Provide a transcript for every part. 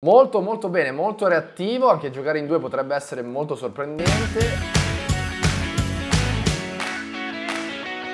Molto molto bene, molto reattivo, anche giocare in due potrebbe essere molto sorprendente.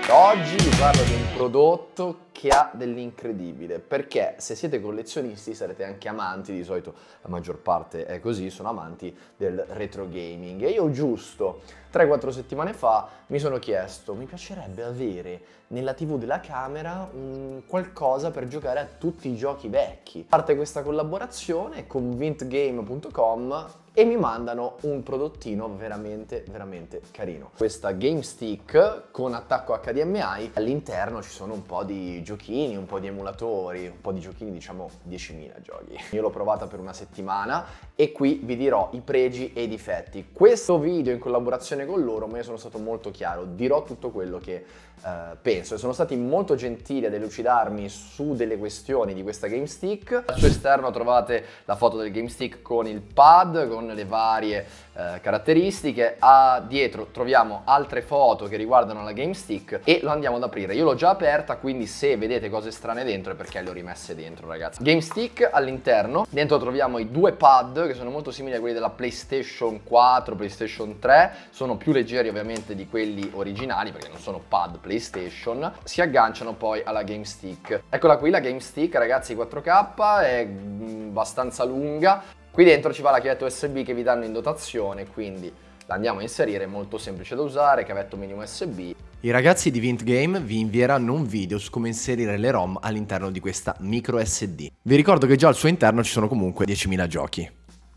Oggi vi parlo di un prodotto che ha dell'incredibile, perché se siete collezionisti sarete anche amanti, di solito la maggior parte è così, sono amanti del retro gaming. E io giusto 3-4 settimane fa mi sono chiesto, mi piacerebbe avere nella tv della camera un qualcosa per giocare a tutti i giochi vecchi. Parte questa collaborazione con vintgame.com e mi mandano un prodottino veramente veramente carino. Questa Game Stick con attacco HDMI, all'interno ci sono un po' di giochini, un po' di emulatori, un po' di giochini diciamo 10.000 giochi. Io l'ho provata per una settimana e qui vi dirò i pregi e i difetti. Questo video in collaborazione con loro, ma io sono stato molto chiaro, dirò tutto quello che eh, penso e sono stati molto gentili ad elucidarmi su delle questioni di questa Game Stick. Al suo esterno trovate la foto del Game Stick con il pad, con le varie eh, caratteristiche. A dietro troviamo altre foto che riguardano la Game Stick e lo andiamo ad aprire. Io l'ho già aperta, quindi se vedete cose strane dentro è perché le ho rimesse dentro, ragazzi. Game Stick all'interno, dentro troviamo i due pad che sono molto simili a quelli della PlayStation 4, PlayStation 3, sono più leggeri ovviamente di quelli originali perché non sono pad PlayStation si agganciano poi alla Game Stick. Eccola qui la Game Stick, ragazzi 4K, è mm, abbastanza lunga. Qui dentro ci va la chiavetta USB che vi danno in dotazione, quindi la andiamo a inserire, molto semplice da usare, cavetto mini USB. I ragazzi di Vint Game vi invieranno un video su come inserire le ROM all'interno di questa micro SD. Vi ricordo che già al suo interno ci sono comunque 10.000 giochi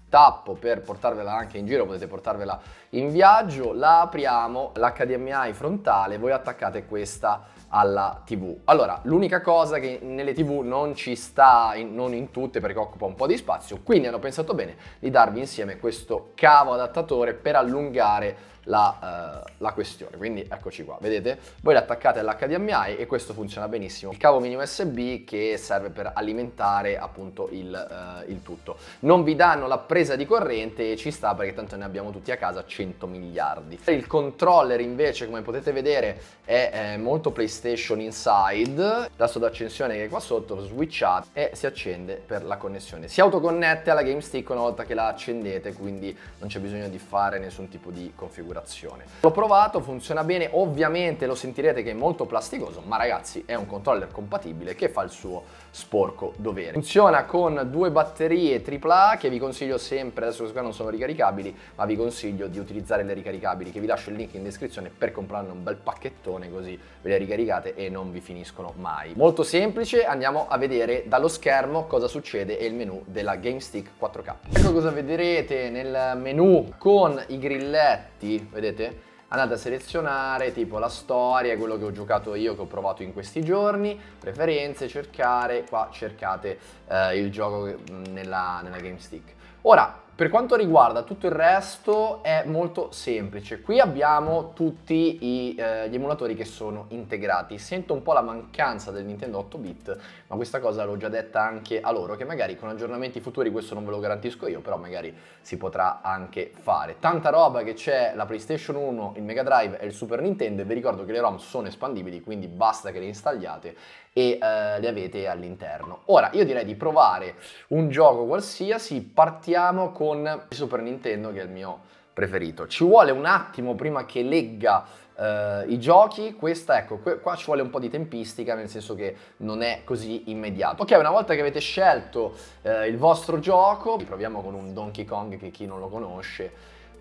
tappo per portarvela anche in giro, potete portarvela in viaggio, la apriamo, l'HDMI frontale, voi attaccate questa alla TV. Allora, l'unica cosa che nelle TV non ci sta, in, non in tutte perché occupa un po' di spazio, quindi hanno pensato bene di darvi insieme questo cavo adattatore per allungare la, uh, la, questione. Quindi eccoci qua, vedete? Voi l'attaccate all'HDMI e questo funziona benissimo. Il cavo mini USB che serve per alimentare appunto il, uh, il, tutto. Non vi danno la presa di corrente e ci sta perché tanto ne abbiamo tutti a casa 100 miliardi. Il controller invece come potete vedere è, è molto PlayStation Inside. Tasto d'accensione che è qua sotto, switchate e si accende per la connessione. Si autoconnette alla Game Stick una volta che la accendete, quindi non c'è bisogno di fare nessun tipo di configurazione. L'ho provato, funziona bene, ovviamente lo sentirete che è molto plasticoso, ma ragazzi è un controller compatibile che fa il suo sporco dovere. Funziona con due batterie AAA che vi consiglio sempre, adesso queste qua non sono ricaricabili, ma vi consiglio di utilizzare le ricaricabili che vi lascio il link in descrizione per comprarne un bel pacchettone così ve le ricaricate e non vi finiscono mai. Molto semplice, andiamo a vedere dallo schermo cosa succede e il menu della GameStick 4K. Ecco cosa vedrete nel menu con i grilletti vedete? Andate a selezionare tipo la storia, quello che ho giocato io, che ho provato in questi giorni, preferenze, cercare, qua cercate eh, il gioco nella, nella Game Stick. Ora, per quanto riguarda tutto il resto è molto semplice, qui abbiamo tutti i, eh, gli emulatori che sono integrati, sento un po' la mancanza del Nintendo 8-bit, ma questa cosa l'ho già detta anche a loro, che magari con aggiornamenti futuri, questo non ve lo garantisco io, però magari si potrà anche fare. Tanta roba che c'è la PlayStation 1, il Mega Drive e il Super Nintendo e vi ricordo che le ROM sono espandibili, quindi basta che le installiate e eh, le avete all'interno. Ora, io direi di provare un gioco qualsiasi, partiamo con il Super Nintendo che è il mio preferito. Ci vuole un attimo prima che legga eh, i giochi, questa ecco, qua ci vuole un po' di tempistica, nel senso che non è così immediato. Ok, una volta che avete scelto eh, il vostro gioco, proviamo con un Donkey Kong che chi non lo conosce,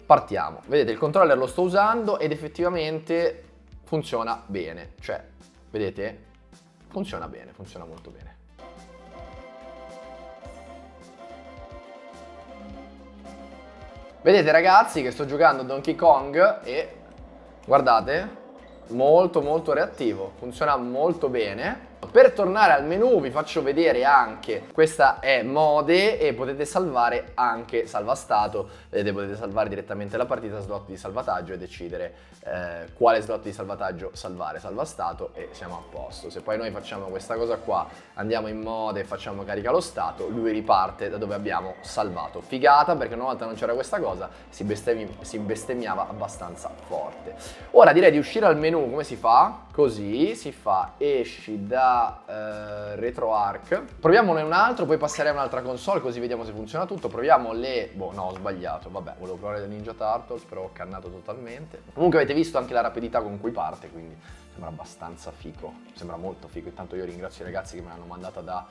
partiamo. Vedete, il controller lo sto usando ed effettivamente funziona bene, cioè, vedete, funziona bene, funziona molto bene. Vedete ragazzi che sto giocando Donkey Kong e guardate, molto molto reattivo, funziona molto bene. Per tornare al menu vi faccio vedere anche, questa è mode e potete salvare anche salvastato, vedete potete salvare direttamente la partita, slot di salvataggio e decidere eh, quale slot di salvataggio salvare, salvastato e siamo a posto. Se poi noi facciamo questa cosa qua, andiamo in mode e facciamo carica lo stato, lui riparte da dove abbiamo salvato. Figata perché una volta non c'era questa cosa, si, si bestemmiava abbastanza forte. Ora direi di uscire al menu, come si fa? così, si fa, esci da eh, RetroArch, proviamone un altro, poi passerei a un'altra console così vediamo se funziona tutto, proviamo le, boh no ho sbagliato, vabbè volevo provare le Ninja Turtles però ho cannato totalmente. Comunque avete visto anche la rapidità con cui parte, quindi sembra abbastanza fico, sembra molto fico, intanto io ringrazio i ragazzi che me l'hanno mandata da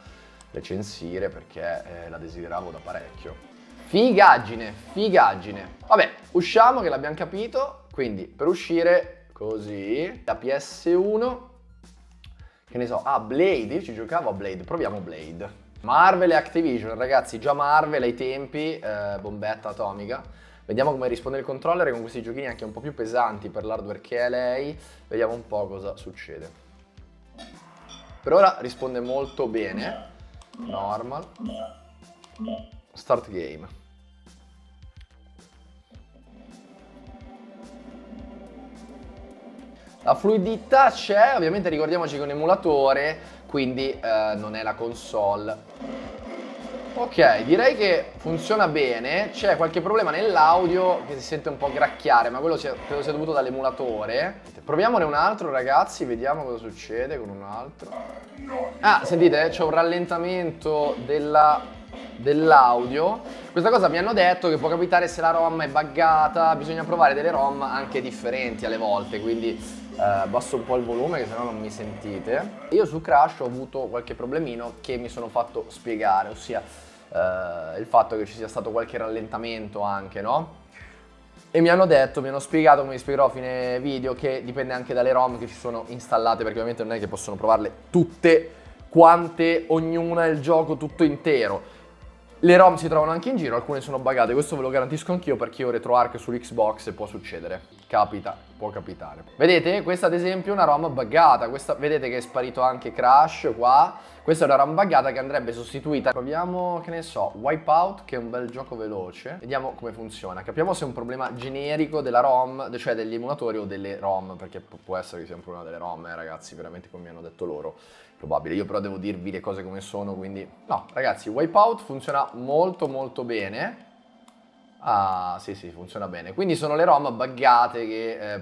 recensire perché eh, la desideravo da parecchio. Figaggine, figaggine. Vabbè, usciamo che l'abbiamo capito, quindi per uscire Così. La PS1. Che ne so. Ah, Blade. Io ci giocavo a Blade. Proviamo Blade. Marvel e Activision, ragazzi. Già Marvel ai tempi. Eh, bombetta atomica. Vediamo come risponde il controller con questi giochini anche un po' più pesanti per l'hardware che è lei. Vediamo un po' cosa succede. Per ora risponde molto bene. Normal. Start game. La fluidità c'è, ovviamente ricordiamoci che è un emulatore, quindi eh, non è la console. Ok, direi che funziona bene, c'è qualche problema nell'audio che si sente un po' gracchiare, ma quello sia, credo sia dovuto dall'emulatore. Proviamone un altro ragazzi, vediamo cosa succede con un altro. Ah, sentite, c'è un rallentamento dell'audio. Questa cosa mi hanno detto che può capitare se la ROM è buggata, bisogna provare delle ROM anche differenti alle volte, quindi eh, abbasso un po' il volume che sennò non mi sentite. Io su Crash ho avuto qualche problemino che mi sono fatto spiegare, ossia eh, il fatto che ci sia stato qualche rallentamento anche, no? E mi hanno detto, mi hanno spiegato, come vi spiegherò a fine video, che dipende anche dalle ROM che ci sono installate, perché ovviamente non è che possono provarle tutte quante, ognuna il gioco tutto intero. Le ROM si trovano anche in giro, alcune sono buggate, questo ve lo garantisco anch'io perché io RetroArch sull'Xbox e può succedere. Capita, può capitare. Vedete? Questa ad esempio è una ROM buggata, questa, vedete che è sparito anche Crash qua. Questa è una ROM buggata che andrebbe sostituita. Proviamo, che ne so, Wipeout, che è un bel gioco veloce. Vediamo come funziona. Capiamo se è un problema generico della ROM, cioè degli emulatori o delle ROM, perché può essere che sia un problema delle ROM, eh, ragazzi, veramente come mi hanno detto loro probabile. Io però devo dirvi le cose come sono, quindi... No, ragazzi, Wipeout funziona molto molto bene. Ah, sì, sì, funziona bene. Quindi sono le ROM buggate che eh,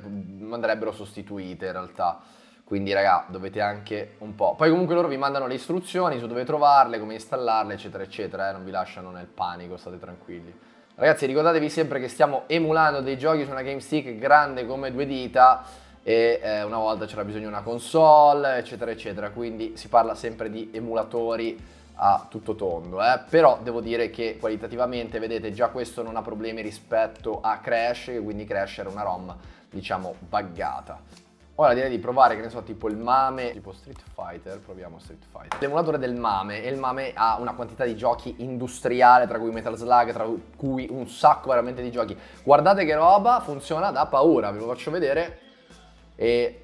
andrebbero sostituite in realtà. Quindi, raga, dovete anche un po'... Poi comunque loro vi mandano le istruzioni su dove trovarle, come installarle, eccetera, eccetera. Eh? Non vi lasciano nel panico, state tranquilli. Ragazzi, ricordatevi sempre che stiamo emulando dei giochi su una Game Stick grande come due dita e eh, una volta c'era bisogno di una console, eccetera, eccetera. Quindi si parla sempre di emulatori a tutto tondo, eh? però devo dire che qualitativamente, vedete, già questo non ha problemi rispetto a Crash, quindi Crash era una ROM, diciamo, buggata. Ora direi di provare, che ne so, tipo il MAME, tipo Street Fighter, proviamo Street Fighter. L'emulatore del MAME, e il MAME ha una quantità di giochi industriale, tra cui Metal Slug, tra cui un sacco veramente di giochi. Guardate che roba, funziona da paura, ve lo faccio vedere e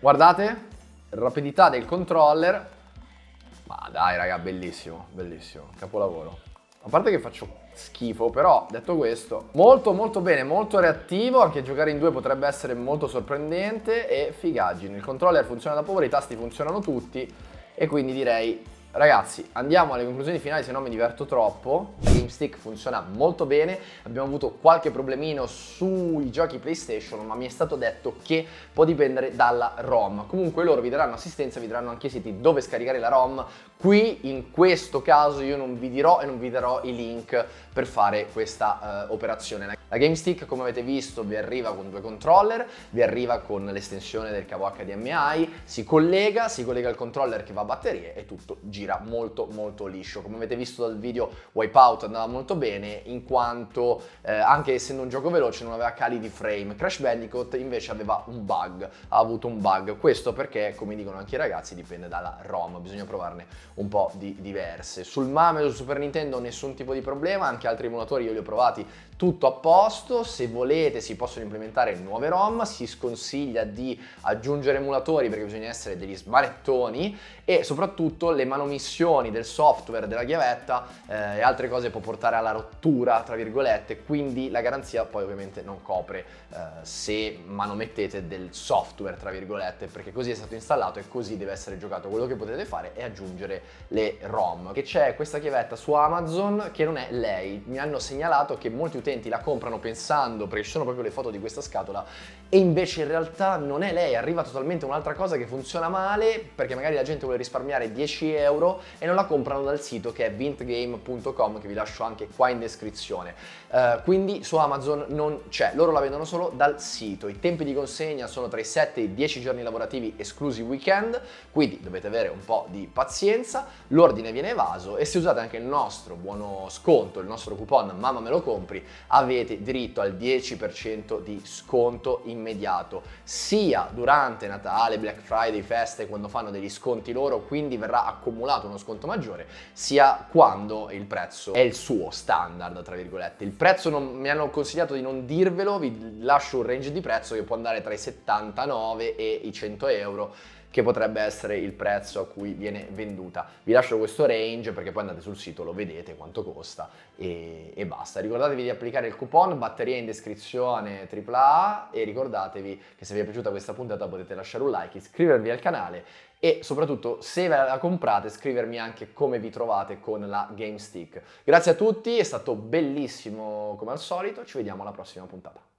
guardate, rapidità del controller, ma dai raga, bellissimo, bellissimo, capolavoro. A parte che faccio schifo, però detto questo, molto molto bene, molto reattivo, anche giocare in due potrebbe essere molto sorprendente e figaggine. Il controller funziona da paura, i tasti funzionano tutti e quindi direi Ragazzi, andiamo alle conclusioni finali, se no mi diverto troppo. GameStick funziona molto bene, abbiamo avuto qualche problemino sui giochi PlayStation, ma mi è stato detto che può dipendere dalla ROM. Comunque loro vi daranno assistenza, vi daranno anche i siti dove scaricare la ROM. Qui, in questo caso, io non vi dirò e non vi darò i link per fare questa uh, operazione. La GameStick, come avete visto, vi arriva con due controller, vi arriva con l'estensione del cavo HDMI, si collega, si collega al controller che va a batterie e tutto gira gira molto molto liscio. Come avete visto dal video Wipeout andava molto bene in quanto eh, anche essendo un gioco veloce non aveva cali di frame. Crash Bandicoot invece aveva un bug, ha avuto un bug. Questo perché, come dicono anche i ragazzi, dipende dalla ROM, bisogna provarne un po' di diverse. Sul MAME o sul Super Nintendo nessun tipo di problema, anche altri emulatori io li ho provati tutto a posto, se volete si possono implementare nuove ROM, si sconsiglia di aggiungere emulatori perché bisogna essere degli smanettoni e soprattutto le manomissioni del software della chiavetta eh, e altre cose può portare alla rottura, tra virgolette, quindi la garanzia poi ovviamente non copre eh, se manomettete del software, tra virgolette, perché così è stato installato e così deve essere giocato. Quello che potete fare è aggiungere le ROM. Che c'è questa chiavetta su Amazon che non è lei. Mi hanno segnalato che molti utenti la comprano pensando, perché ci sono proprio le foto di questa scatola, e invece in realtà non è lei, arriva totalmente un'altra cosa che funziona male, perché magari la gente vuole risparmiare 10 euro e non la comprano dal sito che è vintgame.com, che vi lascio anche qua in descrizione. Uh, quindi su Amazon non c'è, loro la vendono solo dal sito. I tempi di consegna sono tra i 7 e i 10 giorni lavorativi esclusi weekend, quindi dovete avere un po' di pazienza, l'ordine viene evaso e se usate anche il nostro buono sconto, il nostro coupon Mamma me lo compri, avete diritto al 10% di sconto immediato, sia durante Natale, Black Friday, feste, quando fanno degli sconti loro, quindi verrà accumulato uno sconto maggiore, sia quando il prezzo è il suo standard, tra virgolette. Il prezzo non, mi hanno consigliato di non dirvelo, vi lascio un range di prezzo che può andare tra i 79 e i 100 euro che potrebbe essere il prezzo a cui viene venduta. Vi lascio questo range perché poi andate sul sito, lo vedete quanto costa e, e basta. Ricordatevi di applicare il coupon, batteria in descrizione AAA e ricordatevi che se vi è piaciuta questa puntata potete lasciare un like, iscrivervi al canale e soprattutto se ve la comprate scrivermi anche come vi trovate con la Game Stick. Grazie a tutti, è stato bellissimo come al solito, ci vediamo alla prossima puntata.